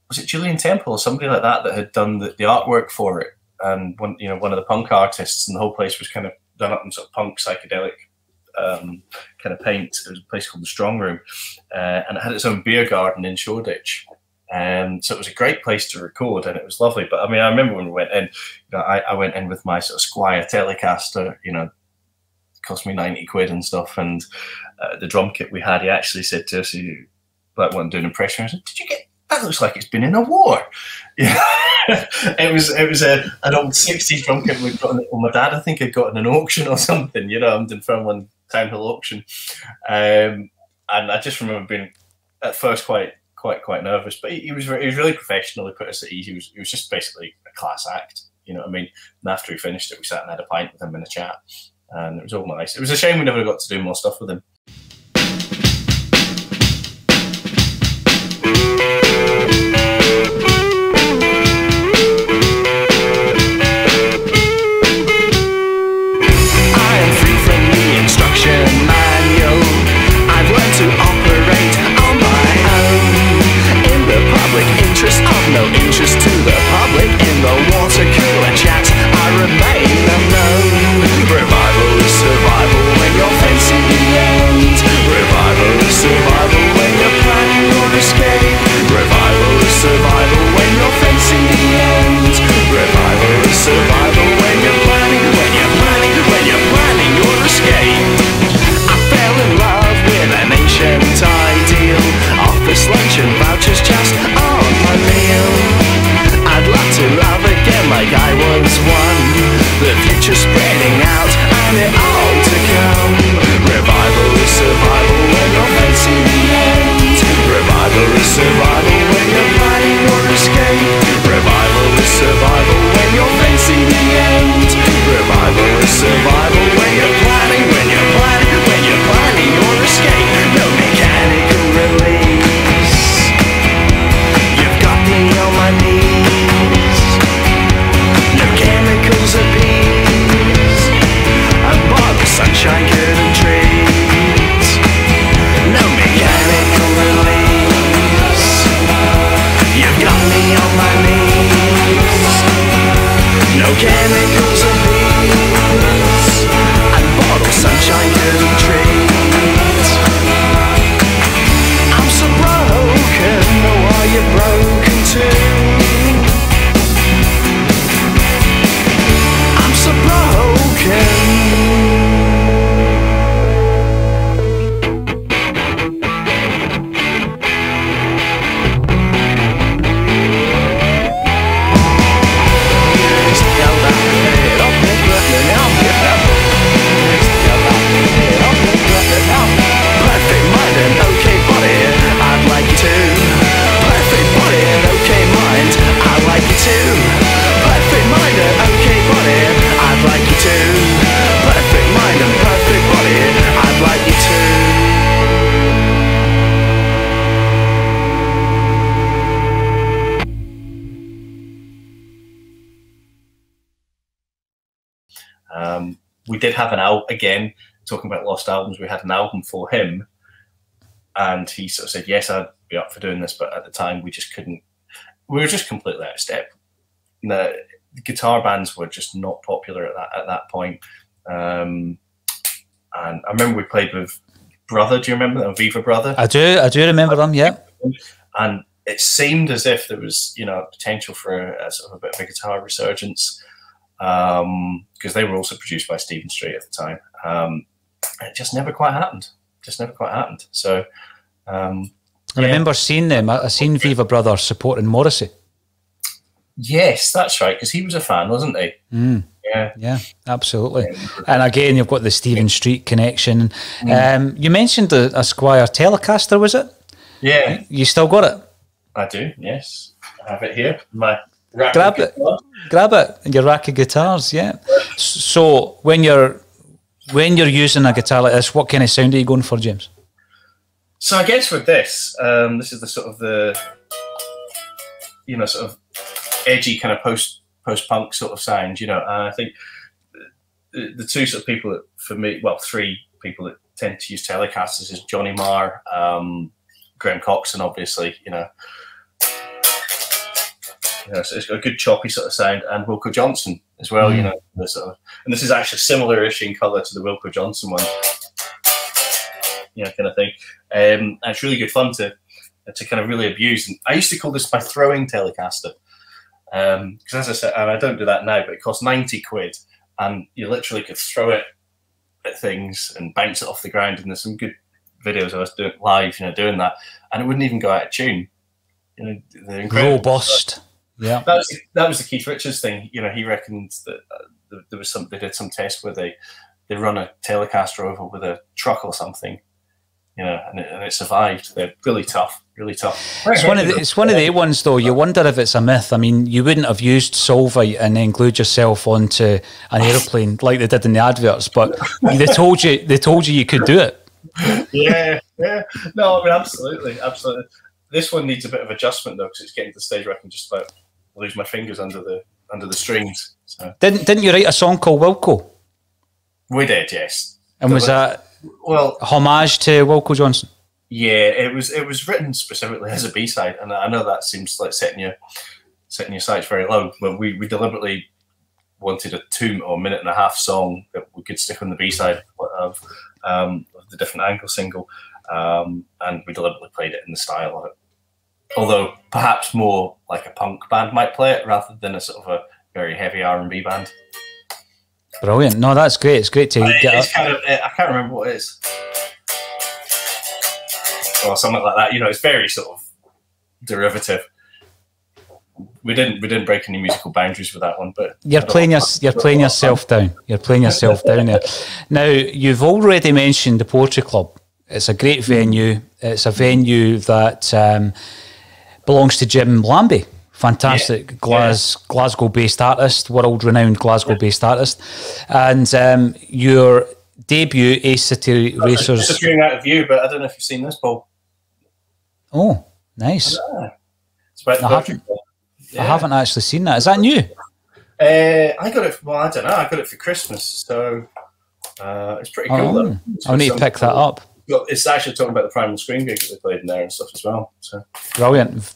Speaker 2: was it Julien Temple or somebody like that that had done the, the artwork for it, and one you know one of the punk artists, and the whole place was kind of done up in sort of punk psychedelic um, kind of paint. It was a place called the Strong Room, uh, and it had its own beer garden in Shoreditch. And so it was a great place to record, and it was lovely. But I mean, I remember when we went in, you know, I, I went in with my sort of Squier Telecaster, you know, cost me 90 quid and stuff. And uh, the drum kit we had, he actually said to us, he like wasn't doing impression. I said, Did you get that? Looks like it's been in a war. Yeah. (laughs) it was it was a, an old 60s drum kit we got. Well, my dad, I think, had got in an auction or (laughs) something, you know, I'm in Fairmont Town Hill auction. Um, and I just remember being at first quite quite quite nervous, but he, he was he was really professional. He put us at ease. He was he was just basically a class act. You know what I mean? And after he finished it, we sat and had a pint with him in a chat, and it was all nice. It was a shame we never got to do more stuff with him.
Speaker 3: Música just
Speaker 2: lost albums. We had an album for him, and he sort of said, "Yes, I'd be up for doing this," but at the time we just couldn't. We were just completely out of step. The guitar bands were just not popular at that at that point. Um, and I remember we played with Brother. Do you remember them? Viva Brother?
Speaker 1: I do, I do remember them. Yeah,
Speaker 2: and it seemed as if there was, you know, potential for a, a sort of a bit of a guitar resurgence because they were also produced by Stephen Street at the time. Um, it just never quite happened. Just never quite happened. So, um,
Speaker 1: I
Speaker 2: Yeah.
Speaker 1: remember seeing them. I, I seen Viva Brothers supporting Morrissey.
Speaker 2: yes, that's right, because he was a fan, wasn't he?
Speaker 1: Mm.
Speaker 2: Yeah.
Speaker 1: Yeah, absolutely. And again, you've got the Stephen Street connection.
Speaker 2: Mm.
Speaker 1: Um, you mentioned a, a Squier Telecaster, was it?
Speaker 2: Yeah,
Speaker 1: You still got it?
Speaker 2: I do. Yes, I have it here. My rack
Speaker 1: Grab it.
Speaker 2: guitar.
Speaker 1: Grab it your rack of guitars. Yeah. So when you're when you're using a guitar like this, what kind of sound are you going for, James?
Speaker 2: So I guess with this, um, this is the sort of the, you know, sort of edgy kind of post post punk sort of sound. You know, and I think the, the two sort of people that, for me, well, three people that tend to use Telecasters is Johnny Marr, um, Graham Coxon, obviously. You know. You know, so it's got a good choppy sort of sound, and Wilko Johnson as well. You
Speaker 1: Mm.
Speaker 2: know, the sort of, and this is actually similar-ish in colour to the Wilko Johnson one. You know, kind of thing. Um, and it's really good fun to to kind of really abuse. And I used to call this my throwing Telecaster because, as I said, and I don't do that now, but it costs ninety quid, and you literally could throw it at things and bounce it off the ground. And there's some good videos of us doing live, you know, doing that, and it wouldn't even go out of tune. You know.
Speaker 1: Robust. Yeah.
Speaker 2: That was that was the Keith Richards thing. You know, he reckoned that uh, there- was some. They did some test where they they run a Telecaster over with a truck or something. You know, and it, and it survived. They're really tough, really tough.
Speaker 1: It's one of the, it's one of the ones though. You wonder if it's a myth. I mean, you wouldn't have used Solvite and then glued yourself onto an aeroplane (laughs) like they did in the adverts, but they told you they told you you could do it.
Speaker 2: yeah, yeah. No, I mean, absolutely, absolutely. This one needs a bit of adjustment though, because it's getting to the stage where I can just about lose my fingers under the under the strings. So
Speaker 1: Didn't didn't you write a song called Wilco?
Speaker 2: we did, yes.
Speaker 1: And was that
Speaker 2: Well,
Speaker 1: homage to Wilko Johnson?
Speaker 2: Yeah, it was it was written specifically as a B side, and I know that seems like setting your setting your sights very low, but we, we deliberately wanted a two or minute and a half song that we could stick on the B side of, um, of the different angle single, um, and we deliberately played it in the style of it. Although perhaps more like a punk band might play it rather than a sort of a very heavy R and B band.
Speaker 1: Brilliant. No, that's great. It's great to get
Speaker 2: It's
Speaker 1: up.
Speaker 2: kind of I can't remember what it is, or something like that. You know, it's very sort of derivative. We didn't we didn't break any musical boundaries with that one, but
Speaker 1: You're playing your, you're playing yourself down. You're playing yourself down there. Now you've already mentioned the Poetry Club. It's a great venue. It's a venue that um, belongs to Jim Lambie, fantastic Glas- Glasgow-based artist, world-renowned Glasgow-based artist, and um, your debut Ace City
Speaker 2: It's
Speaker 1: Racers.
Speaker 2: disappearing out of view. But I don't know if you've seen this, Paul.
Speaker 1: Oh, nice. Yeah.
Speaker 2: It's about
Speaker 1: I, haven't,
Speaker 2: Club.
Speaker 1: I haven't actually seen that. Is that new?
Speaker 2: Uh, I got it. Well, I don't know. I got it for Christmas, so uh, it's pretty cool.
Speaker 1: Oh, I'll need to pick that up.
Speaker 2: Well, it's actually talking about the Primal Scream gig that they played in there and stuff as well. So
Speaker 1: Brilliant.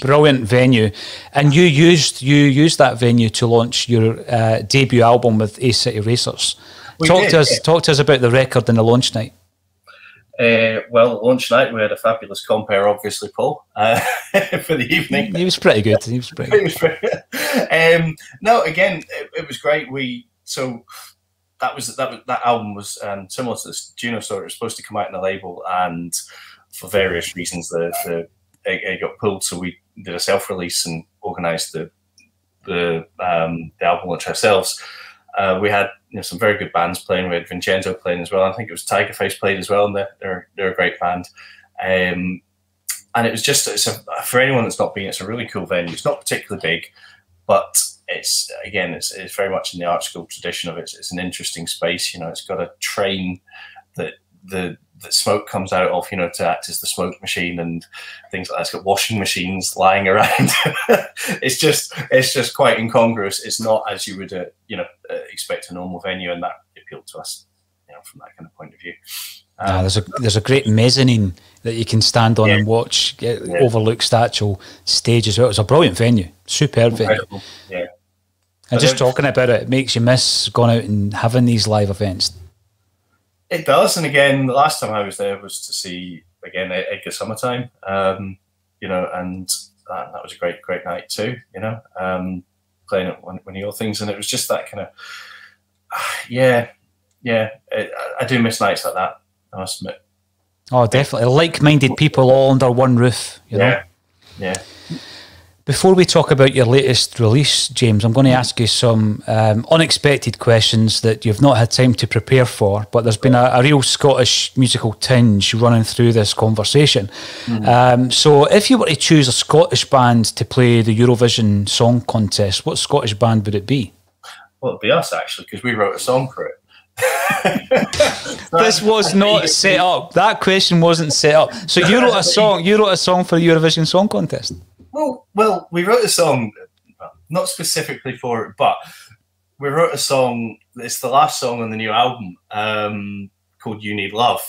Speaker 1: brilliant venue, and you used you used that venue to launch your uh, debut album with Ace City Racers.
Speaker 2: We
Speaker 1: talk
Speaker 2: did,
Speaker 1: to us.
Speaker 2: yeah.
Speaker 1: Talk to us about the record and the launch night.
Speaker 2: Uh, well, at lunch night we had a fabulous compare, obviously, Paul, uh, (laughs) for the evening.
Speaker 1: He was pretty good. He was pretty. (laughs) Good.
Speaker 2: was very- um, no, again, it, it was great. We so that was that that album was um, similar to this Juno story. It was supposed to come out in a label, and for various reasons, the the it, it got pulled. So we did a self release and organised the the um, the album launch ourselves. Uh, we had you know, some very good bands playing. We had Vincenzo playing as well. I think it was Tiger Face played as well, and they're they're, they're a great band. Um, and it was just it's a, for anyone that's not been, it's a really cool venue. It's not particularly big, but it's again, it's, it's very much in the art school tradition of it. It's, it's an interesting space. You know, it's got a train that the that smoke comes out of, you know, to act as the smoke machine and things like that. It's got washing machines lying around. (laughs) it's just it's just quite incongruous. It's not as you would uh, you know uh, expect a normal venue, and that appealed to us, you know, from that kind of point of view.
Speaker 1: Ah,
Speaker 2: Um,
Speaker 1: there's a there's a great mezzanine that you can stand on
Speaker 2: Yeah.
Speaker 1: and watch. It
Speaker 2: Yeah.
Speaker 1: overlooks the actual stage as well. It's a brilliant venue, superb venue.
Speaker 2: Yeah.
Speaker 1: And just talking about it, it makes you miss going out and having these live events.
Speaker 2: It does, and again, the last time I was there was to see again Edgar Summertyme, um, you know, and that, that was a great, great night too, you know, um, playing at one, one of your things, and it was just that kind of, (sighs) yeah, yeah, it, I, I do miss nights like that. I must admit,
Speaker 1: Oh, definitely. Like minded people all under one roof, you know.
Speaker 2: yeah, yeah,
Speaker 1: Before we talk about your latest release, James, I'm going to ask you some um, unexpected questions that you've not had time to prepare for, but there's been a, a real Scottish musical tinge running through this conversation. Um, so, if you were to choose a Scottish band to play the Eurovision Song Contest, what Scottish band would it be?
Speaker 2: well, it'd be us actually because we wrote a song for it. (laughs)
Speaker 1: This was not set up. That question wasn't set up. So you wrote a song. You wrote a song for the Eurovision Song Contest.
Speaker 2: Well, well, we wrote a song, not specifically for it, but we wrote a song. It's the last song on the new album um, called "You Need Love."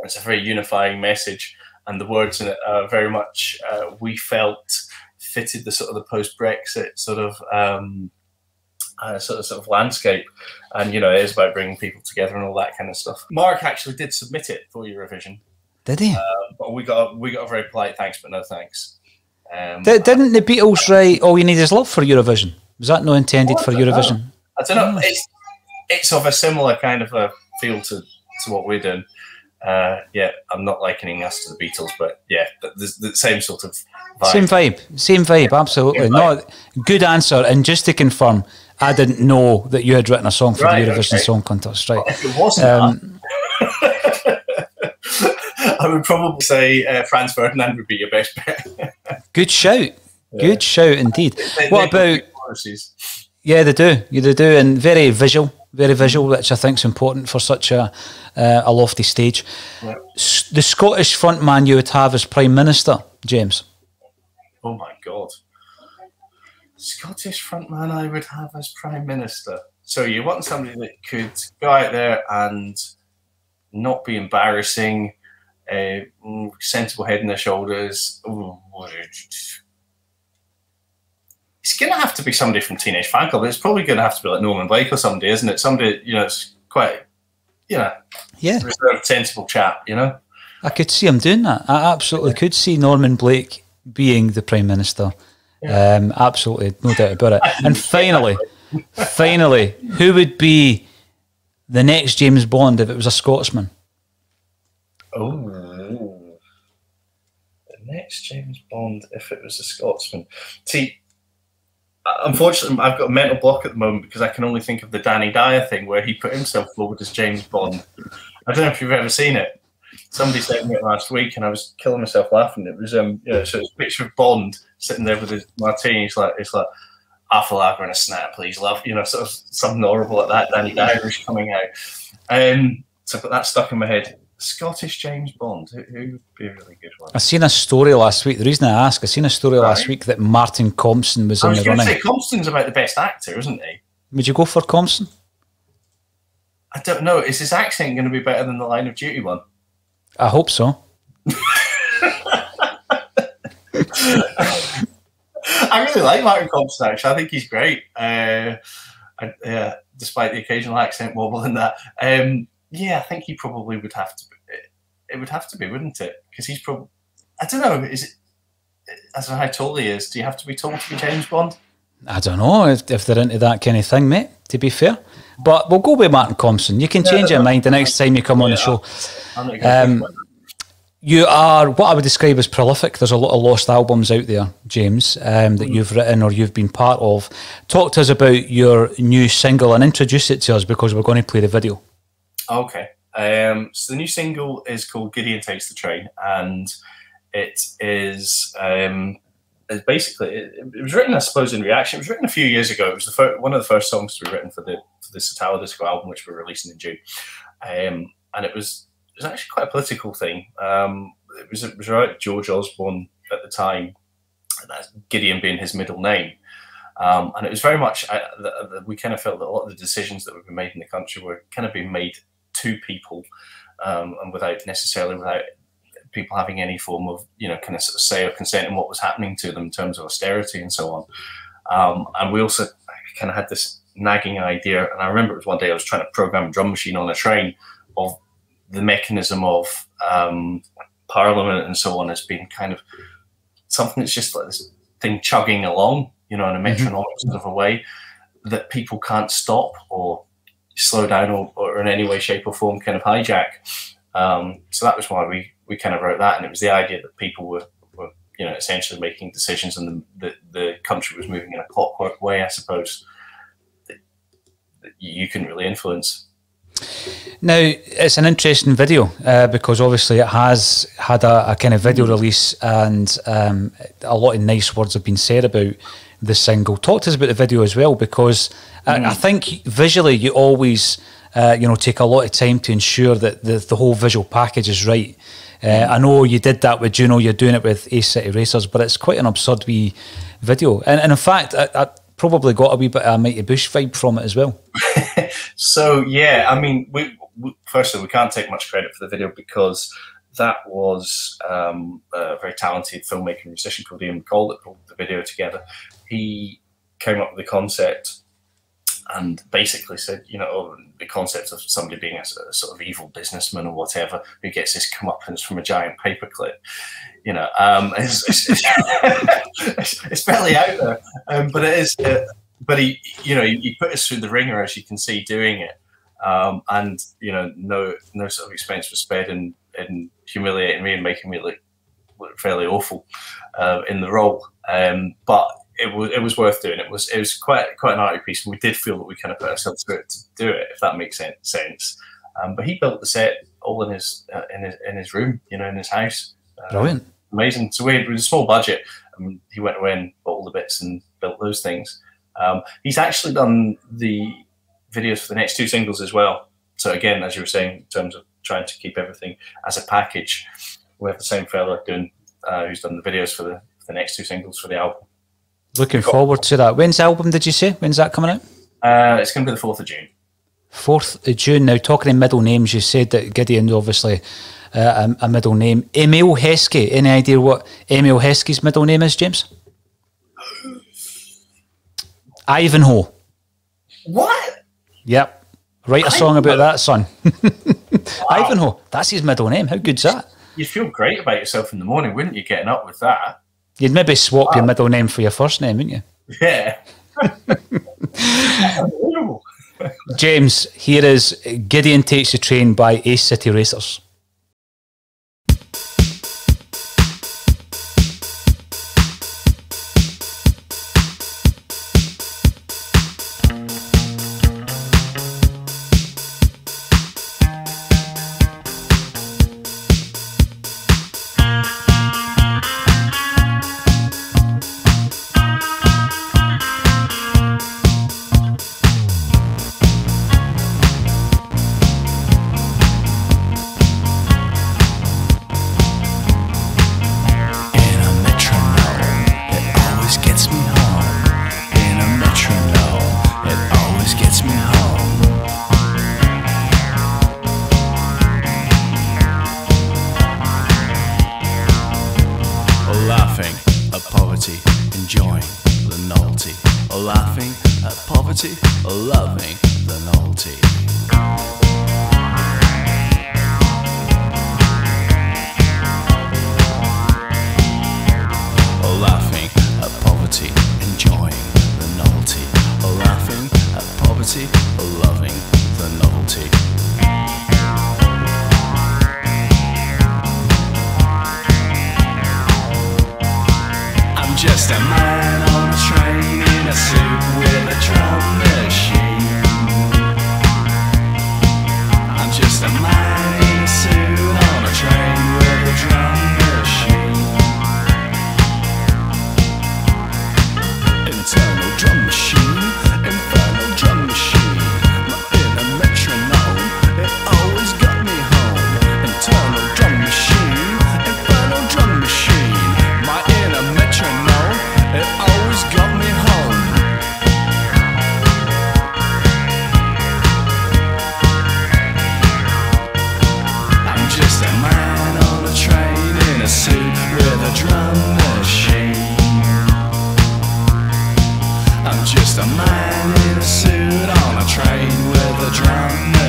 Speaker 2: It's a very unifying message, and the words in it are very much uh, we felt fitted the sort of the post-Brexit sort of um, uh, sort of sort of landscape, and you know it is about bringing people together and all that kind of stuff. Mark actually did submit it for Eurovision,
Speaker 1: Did he?
Speaker 2: but we got a, we got a very polite thanks, but no thanks. Um,
Speaker 1: Di- didn't the Beatles write "All You Need Is Love" for Eurovision? Was that not intended for Eurovision?
Speaker 2: I don't know. It's it's of a similar kind of a feel to, to what we're doing. Uh, yeah, I'm not likening us to the Beatles, but yeah, the, the, same sort of vibe.
Speaker 1: Same vibe, same vibe, absolutely.
Speaker 2: Same
Speaker 1: No, good answer. And just to confirm, I didn't know that you had written a song for
Speaker 2: Right,
Speaker 1: the Eurovision
Speaker 2: okay.
Speaker 1: Song Contest. Right.
Speaker 2: If it wasn't
Speaker 1: Um,
Speaker 2: that, I would probably say uh, Franz Ferdinand would be your best bet. (laughs)
Speaker 1: good shout. Good shout indeed.
Speaker 2: They-
Speaker 1: What about Yeah, they do. Yeah, they do, and very visual, very visual, which I think is important for such a uh, a lofty stage.
Speaker 2: Yeah.
Speaker 1: S- the Scottish frontman you would have as Prime Minister, James.
Speaker 2: Oh my god. Scottish frontman I would have as Prime Minister. So you want somebody that could go out there and not be embarrassing, uh, mm, sensible head and their shoulders. It's going to have to be somebody from Teenage Fanclub. It's probably going to have to be like Norman Blake or somebody, isn't it? Somebody, you know, it's quite, you know,
Speaker 1: Yeah,
Speaker 2: reserved, sensible chap, you know?
Speaker 1: I could see him doing that. I absolutely could see Norman Blake being the Prime Minister. Um, absolutely, no doubt about it. (laughs) And finally, finally, who would be the next James Bond if it was a Scotsman?
Speaker 2: Oh. The next James Bond, if it was a Scotsman. See, unfortunately, I've got a mental block at the moment because I can only think of the Danny Dyer thing where he put himself forward as James Bond. I don't know if you've ever seen it. Somebody sent me it last week and I was killing myself laughing. It was, um, know, so it's a picture of Bond sitting there with his martini. It's like, it's like, half a lager and a snap, please, love. You know, sort of something horrible like that. Danny Dyer is coming out. Um, so I got that stuck in my head. Scottish James Bond. Who, who would be a really good one?
Speaker 1: I seen a story last week. The reason I ask, I seen a story last week that Martin Compston was
Speaker 2: I
Speaker 1: in the running.
Speaker 2: say Compston's about the best actor, isn't he?
Speaker 1: Would you go for Compston?
Speaker 2: I don't know. Is his accent going to be better than the Line of Duty one?
Speaker 1: I hope so. (laughs)
Speaker 2: I really like Martin Compston. Actually, I think he's great. Uh, I, yeah, despite the occasional accent wobble and that. Um, yeah, I think he probably would have to. Be, it would have to be, wouldn't it? Because he's probably. I don't know. Is it? I how tall he is. Do you have to be tall to be James Bond?
Speaker 1: I don't know if, if they're into that kind of thing, mate, to be fair. But we'll go with Martin Compston. You can change your mind the next time you come on the show.
Speaker 2: I'm not gonna
Speaker 1: Um,
Speaker 2: think about that.
Speaker 1: You are what I would describe as prolific. There's a lot of lost albums out there, James, um, that you've written or you've been part of. Talk to us about your new single and introduce it to us because we're going to play the video.
Speaker 2: Okay. Um, so the new single is called Gideon Takes the Train, and it is um, basically it, it was written, I suppose, in reaction. It was written a few years ago. It was the one of the first songs to be written for the for the Satala Disco album, which we're releasing in June. Um, and it was it was actually quite a political thing. Um, it was it was about George Osborne at the time, Gideon being his middle name. Um, and it was very much uh, the, the, we kind of felt that a lot of the decisions that were being made in the country were kind of being made to people, um, and without necessarily without people having any form of you know kind of sort of say or consent in what was happening to them in terms of austerity and so on. Um, and we also kind of had this nagging idea, and I remember it was one day I was trying to program a drum machine on a train of the mechanism of um, parliament and so on as being kind of something that's just like this thing chugging along, you know, in a metronomic sort of a way that people can't stop or slow down or, or in any way, shape, or form kind of hijack. Um, so that was why we we kind of wrote that, and it was the idea that people were, were you know essentially making decisions, and the, the the country was moving in a clockwork way, I suppose. That, that you couldn't really influence.
Speaker 1: Now, it's an interesting video uh, because obviously it has had a, a kind of video release and um, a lot of nice words have been said about the single. Talk to us about the video as well because I, I think visually you always, uh, you know, take a lot of time to ensure that the, the whole visual package is right. Uh, I know you did that with Juno, you're doing it with Ace City Racers, but it's quite an absurd wee video. And, and in fact, I, I probably got a wee bit of a Mighty Boosh vibe from it as well. (laughs)
Speaker 2: So yeah, I mean, we, we firstly we can't take much credit for the video because that was um, a very talented filmmaker and musician called Ian McCall that pulled the video together. He came up with the concept and basically said, you know, the concept of somebody being a sort of evil businessman or whatever who gets his comeuppance from a giant paperclip. You know, um, (laughs) it's, it's, it's, it's fairly out there, um, but it is. Uh, but he, you know, he, he put us through the ringer, as you can see, doing it, um, and you know, no, no sort of expense was spared in in humiliating me and making me look, look fairly awful uh, in the role. Um, but it was it was worth doing. It was it was quite quite an art piece, and we did feel that we kind of put ourselves through it to do it, if that makes sense. Um, but he built the set all in his uh, in his in his room, you know, in his house. Uh,
Speaker 1: Brilliant.
Speaker 2: amazing. So we had with a small budget. Um, he went away and bought all the bits and built those things. Um, he's actually done the videos for the next two singles as well. So again, as you were saying, in terms of trying to keep everything as a package, we have the same fella doing uh, who's done the videos for the, for the next two singles for the album.
Speaker 1: Looking forward to that. When's the album, did you say? When's that coming out?
Speaker 2: Uh, it's going to be the fourth of June.
Speaker 1: 4th of June. Now, talking in middle names, you said that Gideon's obviously uh, a, a middle name. Emile Heskey. Any idea what Emile Heskey's middle name is, James? (gasps) Ivanhoe.
Speaker 2: What?
Speaker 1: Yep. Write a song about that, son. (laughs) Ivanhoe. That's his middle name. How good's that?
Speaker 2: You'd feel great about yourself in the morning, wouldn't you? Getting up with that.
Speaker 1: You'd maybe swap your middle name for your first name, wouldn't you?
Speaker 2: Yeah. (laughs) (laughs)
Speaker 1: James, here is Gideon Takes the Train by Ace City Racers.
Speaker 3: a man in a suit on a train with a drum.